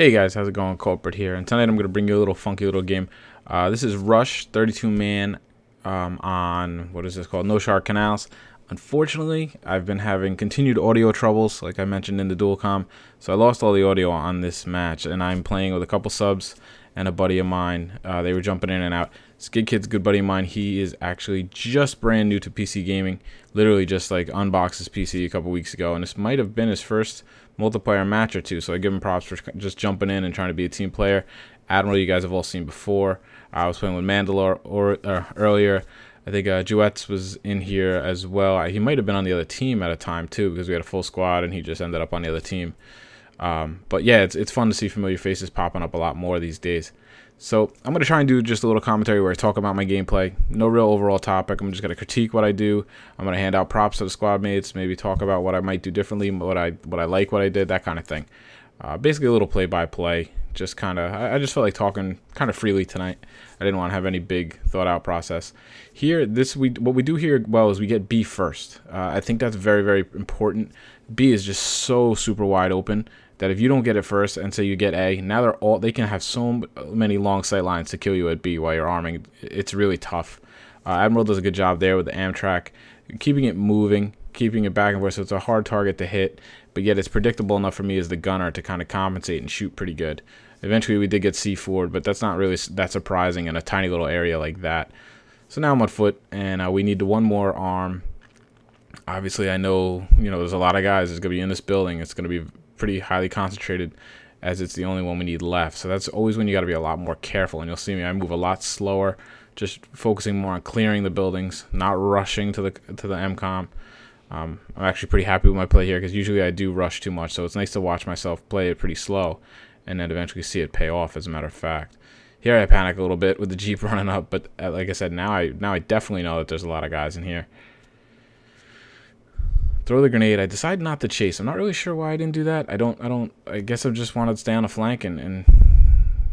Hey guys, how's it going? Kulprit here, and tonight I'm going to bring you a little funky little game. Uh, this is Rush 32 man um, on what is this called? Noshahr Canals. Unfortunately, I've been having continued audio troubles, like I mentioned in the dual com, so I lost all the audio on this match, and I'm playing with a couple subs and a buddy of mine. Uh, they were jumping in and out. Skid Kid's good buddy of mine. He is actually just brand new to PC gaming. Literally just like unboxed his PC a couple weeks ago, and this might have been his first multiplayer match or two. So I give him props for just jumping in and trying to be a team player. Admiral, you guys have all seen before. I was playing with Mandalore or, uh, earlier. I think uh, Juets was in here as well. He might have been on the other team at a time too, because we had a full squad, and he just ended up on the other team. Um, but yeah, it's it's fun to see familiar faces popping up a lot more these days. So I'm going to try and do just a little commentary where I talk about my gameplay. No real overall topic. I'm just going to critique what I do. I'm going to hand out props to the squad mates, maybe talk about what I might do differently, what I what I like, what I did, that kind of thing. Uh, basically a little play-by-play. Just kind of, I, I, just felt like talking kind of freely tonight. I didn't want to have any big thought-out process. Here, this we what we do here well is we get B first. Uh, I think that's very very important. B is just so super wide open that if you don't get it first and say you get A, now they're all they can have so many long sight lines to kill you at B while you're arming. It's really tough. Uh, Admiral does a good job there with the Amtrac, keeping it moving, keeping it back and forth. So it's a hard target to hit, but yet it's predictable enough for me as the gunner to kind of compensate and shoot pretty good. Eventually, we did get C forward, but that's not really that surprising in a tiny little area like that. So now I'm on foot, and uh, we need one more arm. Obviously, I know you know there's a lot of guys that's gonna be in this building. It's gonna be pretty highly concentrated as it's the only one we need left. So that's always when you got to be a lot more careful. And you'll see me, I move a lot slower, just focusing more on clearing the buildings, not rushing to the to the MCOM. Um, I'm actually pretty happy with my play here because usually I do rush too much. So it's nice to watch myself play it pretty slow and then eventually see it pay off. As a matter of fact, here I panic a little bit with the jeep running up, but uh, like I said, now I now I definitely know that there's a lot of guys in here throw the grenade. I decided not to chase. I'm not really sure why I didn't do that. I don't, I don't, I guess I just wanted to stay on a flank and, and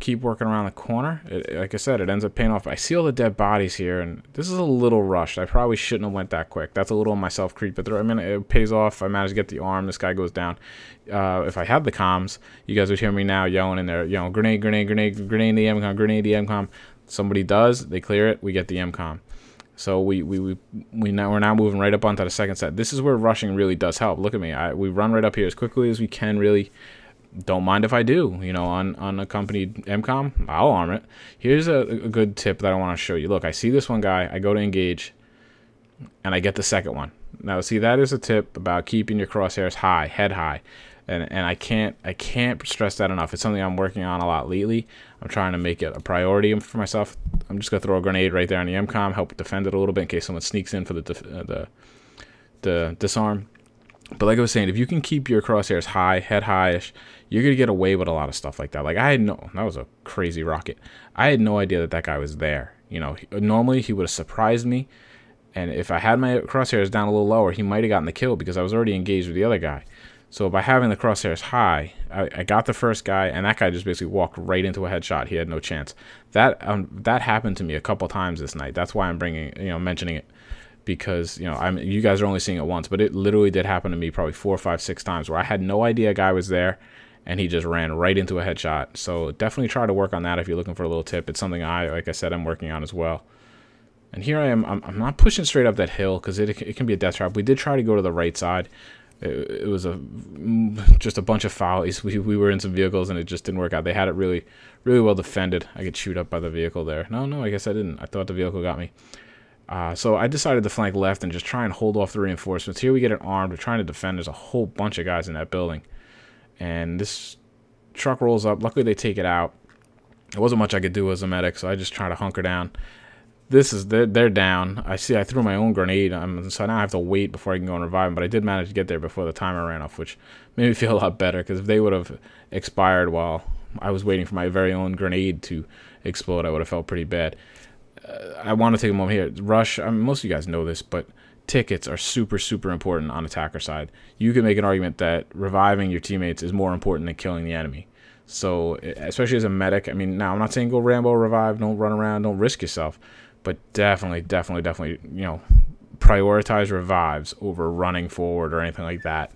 keep working around the corner. It, like I said, it ends up paying off. I see all the dead bodies here, and this is a little rushed. I probably shouldn't have went that quick. That's a little myself creep, but there, I mean, it pays off. I managed to get the arm. This guy goes down. Uh, if I had the comms, you guys would hear me now yelling in there, you know, grenade, grenade, grenade, grenade the MCOM, grenade the MCOM. Somebody does, they clear it, we get the MCOM. So we, we, we, we now, we're now moving right up onto the second set. This is where rushing really does help. Look at me. I, we run right up here as quickly as we can, really. Don't mind if I do, you know, on unaccompanied MCOM, I'll arm it. Here's a, a good tip that I want to show you. Look, I see this one guy, I go to engage, and I get the second one. Now, see, that is a tip about keeping your crosshairs high, head high and and I can't I can't stress that enough. It's something I'm working on a lot lately. I'm trying to make it a priority for myself. I'm just gonna throw a grenade right there on the MCOM, help defend it a little bit in case someone sneaks in for the uh, the the disarm. But like I was saying, if you can keep your crosshairs high, head highish, you're gonna get away with a lot of stuff like that. Like I had no, that was a crazy rocket. I had no idea that that guy was there. You know, normally he would have surprised me, and if I had my crosshairs down a little lower, he might have gotten the kill because I was already engaged with the other guy. So by having the crosshairs high, I, I, got the first guy, and that guy just basically walked right into a headshot. He had no chance. That um, that happened to me a couple times this night. That's why I'm bringing you know mentioning it because you know I'm you guys are only seeing it once, but it literally did happen to me probably four, five, six times where I had no idea a guy was there, and he just ran right into a headshot. So definitely try to work on that if you're looking for a little tip. It's something I, like I said, I'm working on as well. And here I am. I'm, I'm not pushing straight up that hill because it, it can be a death trap. We did try to go to the right side it, it, was a mm, just a bunch of fouls. We, we were in some vehicles and it just didn't work out. They had it really really well defended. I could shoot up by the vehicle there. No, no, I guess I didn't. I thought the vehicle got me. Uh, so I decided to flank left and just try and hold off the reinforcements. Here we get it armed. We're trying to defend. There's a whole bunch of guys in that building. And this truck rolls up. Luckily, they take it out. There wasn't much I could do as a medic, so I just try to hunker down this is they're, they're down. I see I threw my own grenade, um, so now I have to wait before I can go and revive them. But I did manage to get there before the timer ran off, which made me feel a lot better. Because if they would have expired while I was waiting for my very own grenade to explode, I would have felt pretty bad. I want to take a moment here. Rush. I mean, most of you guys know this, but tickets are super super important on attacker side. You can make an argument that reviving your teammates is more important than killing the enemy. So, especially as a medic, I mean, now I'm not saying go Rambo revive, don't run around, don't risk yourself but definitely, definitely, definitely, you know, prioritize revives over running forward or anything like that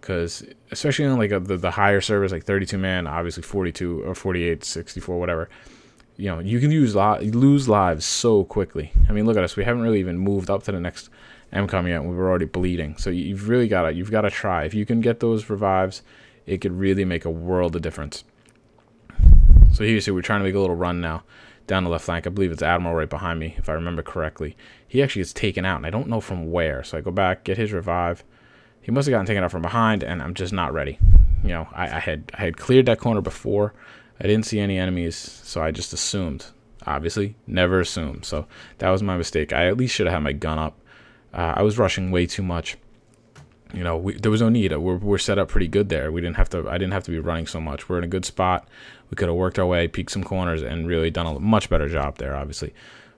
because especially on like a, the, the higher servers like 32 man obviously 42 or 48 64 whatever you know you can use li- lose lives so quickly. I mean look at us we haven't really even moved up to the next mcom yet and we were already bleeding. So you've really got to you've got to try. If you can get those revives it could really make a world of difference. So here you see we're trying to make a little run now down the left flank. I believe it's admiral right behind me if i remember correctly. He actually gets taken out and i don't know from where. So i go back get his revive. He must have gotten taken out from behind, and I'm just not ready. You know, I, I had I had cleared that corner before. I didn't see any enemies, so I just assumed. Obviously, never assume. So that was my mistake. I at least should have had my gun up. Uh, I was rushing way too much. You know, we, there was no need. We're, we're set up pretty good there. We didn't have to. I didn't have to be running so much. We're in a good spot. We could have worked our way, peeked some corners, and really done a much better job there. Obviously,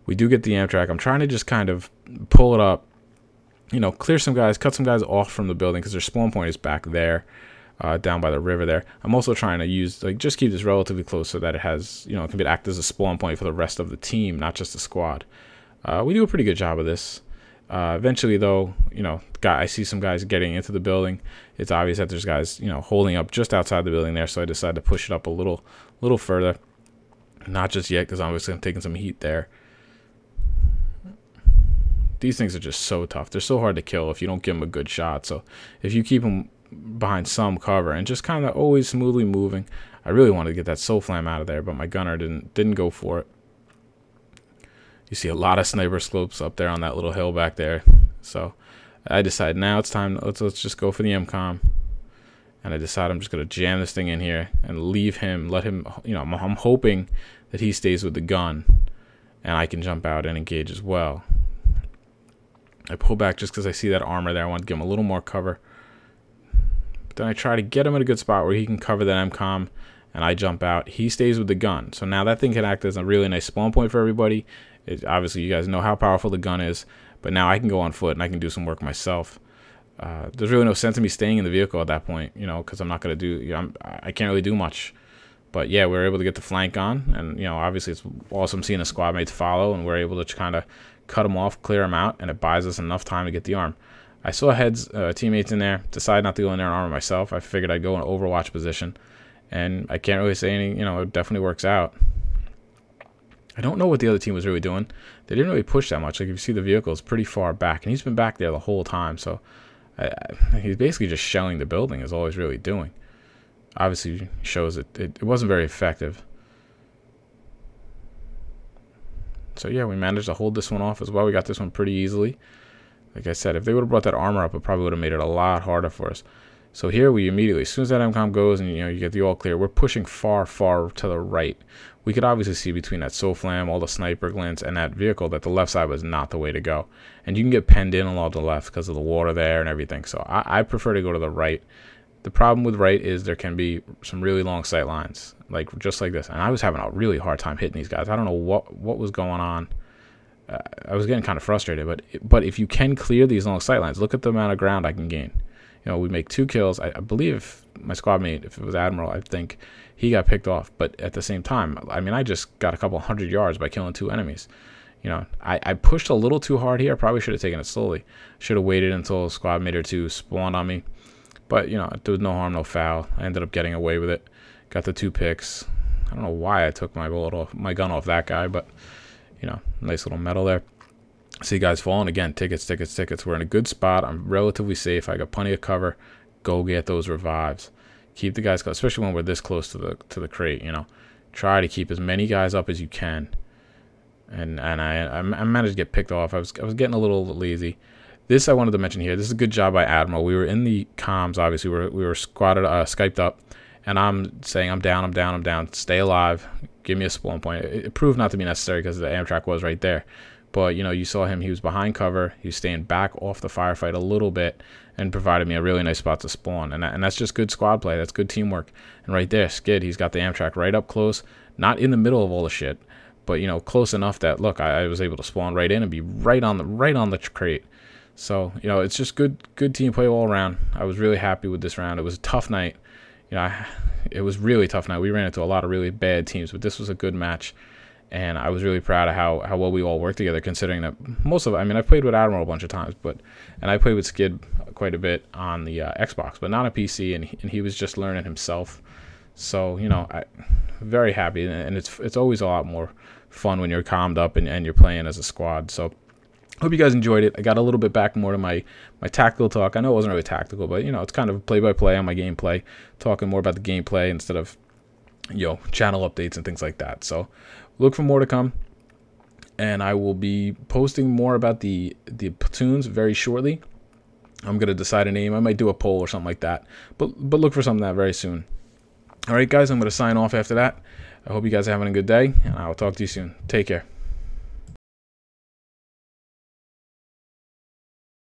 we do get the Amtrac. I'm trying to just kind of pull it up you know, clear some guys, cut some guys off from the building because their spawn point is back there, uh, down by the river there. I'm also trying to use, like, just keep this relatively close so that it has, you know, it can be act as a spawn point for the rest of the team, not just the squad. Uh, we do a pretty good job of this. Uh, eventually, though, you know, guy, I see some guys getting into the building. It's obvious that there's guys, you know, holding up just outside the building there, so I decided to push it up a little, little further. Not just yet, because obviously I'm taking some heat there these things are just so tough. They're so hard to kill if you don't give them a good shot. So if you keep them behind some cover and just kind of always smoothly moving, I really wanted to get that SOFLAM out of there, but my gunner didn't didn't go for it. You see a lot of sniper slopes up there on that little hill back there. So I decide now it's time. Let's let's just go for the MCOM. And I decide I'm just gonna jam this thing in here and leave him. Let him. You know, I'm, I'm hoping that he stays with the gun, and I can jump out and engage as well. I pull back just because I see that armor there. I want to give him a little more cover. Then I try to get him in a good spot where he can cover that MCOM, and I jump out. He stays with the gun. So now that thing can act as a really nice spawn point for everybody. It, obviously, you guys know how powerful the gun is, but now I can go on foot and I can do some work myself. Uh, there's really no sense in me staying in the vehicle at that point, you know, because I'm not going to do, you know, I'm, I can't really do much. But yeah, we are able to get the flank on, and you know, obviously it's awesome seeing a squad mates follow, and we're able to kind of cut them off, clear them out, and it buys us enough time to get the arm. I saw heads uh, teammates in there, decided not to go in there and armor myself. I figured I'd go in Overwatch position, and I can't really say any. You know, it definitely works out. I don't know what the other team was really doing. They didn't really push that much. Like if you see the vehicle is pretty far back, and he's been back there the whole time. So I, I, he's basically just shelling the building. Is all he's really doing. Obviously, shows it, it, it wasn't very effective. So yeah, we managed to hold this one off as well. We got this one pretty easily. Like I said, if they would have brought that armor up, it probably would have made it a lot harder for us. So here we immediately, as soon as that MCOM goes and you know you get the all clear, we're pushing far, far to the right. We could obviously see between that SOFLAM, all the sniper glints, and that vehicle that the left side was not the way to go. And you can get penned in along the left because of the water there and everything. So I, I prefer to go to the right. The problem with right is there can be some really long sight lines, like just like this. And I was having a really hard time hitting these guys. I don't know what what was going on. I was getting kind of frustrated, but but if you can clear these long sight lines, look at the amount of ground I can gain. You know, we make two kills. I, I believe my squad mate, if it was Admiral, I think he got picked off. But at the same time, I mean, I just got a couple hundred yards by killing two enemies. You know, I, I pushed a little too hard here. I probably should have taken it slowly. Should have waited until a squad mate or two spawned on me. But, you know, there was no harm, no foul. I ended up getting away with it. Got the two picks. I don't know why I took my bullet off, my gun off that guy, but, you know, nice little medal there. See guys falling again. Tickets, tickets, tickets. We're in a good spot. I'm relatively safe. I got plenty of cover. Go get those revives. Keep the guys, especially when we're this close to the to the crate. You know, try to keep as many guys up as you can. And and I I managed to get picked off. I was I was getting a little lazy. This I wanted to mention here. This is a good job by Admiral. We were in the comms, obviously. We were, we were squatted, uh, Skyped up, and I'm saying, I'm down, I'm down, I'm down. Stay alive. Give me a spawn point. It, it proved not to be necessary because the Amtrac was right there. But, you know, you saw him. He was behind cover. He was staying back off the firefight a little bit and provided me a really nice spot to spawn. And, and that's just good squad play. That's good teamwork. And right there, Skid, he's got the Amtrac right up close, not in the middle of all the shit, but, you know, close enough that, look, I, I was able to spawn right in and be right on the right on the crate so you know, it's just good good team play all around. I was really happy with this round. It was a tough night. You know, I, it was really tough night. We ran into a lot of really bad teams, but this was a good match. and I was really proud of how, how well we all worked together. Considering that most of, I mean, I've played with Admiral a bunch of times, but and I played with Skid quite a bit on the uh, Xbox, but not a PC, and he, and he was just learning himself. So you know, I very happy, and it's it's always a lot more fun when you're calmed up and, and you're playing as a squad. So hope you guys enjoyed it. I got a little bit back more to my my tactical talk. I know it wasn't really tactical, but you know, it's kind of play by play on my gameplay, talking more about the gameplay instead of you know channel updates and things like that. So look for more to come. And I will be posting more about the the platoons very shortly. I'm gonna decide a name. I might do a poll or something like that. But but look for something that very soon. All right, guys. I'm gonna sign off after that. I hope you guys are having a good day, and I will talk to you soon. Take care.